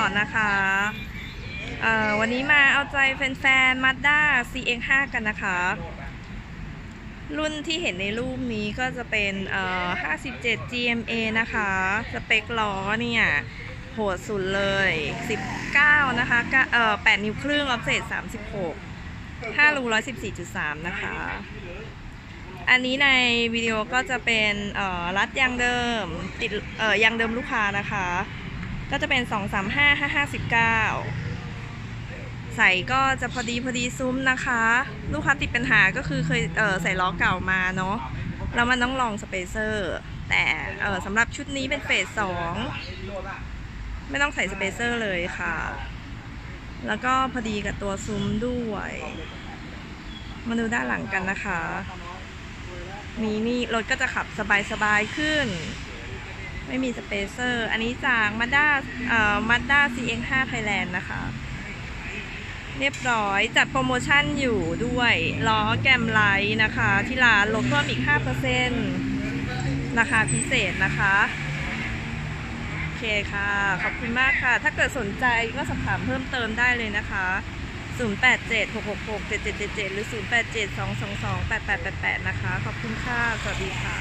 Sport นะคะวันนี้มาเอาใจแฟนๆ Mazda CX5 กันนะคะ รุ่นที่เห็นในรูปนี้ก็จะเป็น57 GMA นะคะ สเปคล้อเนี่ยโหดสุดเลย 19 นะคะเอ่อ8นิ้วครึ่งออฟเซต36 5รู114.3 นะคะ อันนี้ในวิดีโอก็จะเป็นรัดยางเดิม ติดยางเดิมลูกค้านะคะ ก็จะเป็น2 3 5 5 5 19ใส่ก็จะพอดีพอดีซุ้มนะคะ ลูกค้าติดปัญหาก็คือเคยเออใส่ล้อเก่ามาเนาะแล้วมันต้องรอง spacer แต่เออสำหรับชุดนี้เป็น face สองไม่ต้องใส่ spacer เลยค่ะ แล้วก็พอดีกับตัวซุ้มด้วย มาดูด้านหลังกันนะคะ มีนี่รถก็จะขับสบายๆขึ้น ไม่มี spacer อันนี้จาก Mazda เอ่อ Mazda CX5 Thailand นะคะ เรียบร้อยจัดโปรโมชั่นอยู่ด้วยล้อ Gramlight นะคะ ที่ร้านลดเพิ่มอีก 5%ราคาพิเศษนะคะ โอเคค่ะ ขอบคุณมากค่ะ ถ้าเกิดสนใจก็สอบถามเพิ่มเติมได้เลยนะคะ 087-666-7777 หรือ 0872228888 นะคะ ขอบคุณค่ะ สวัสดีค่ะ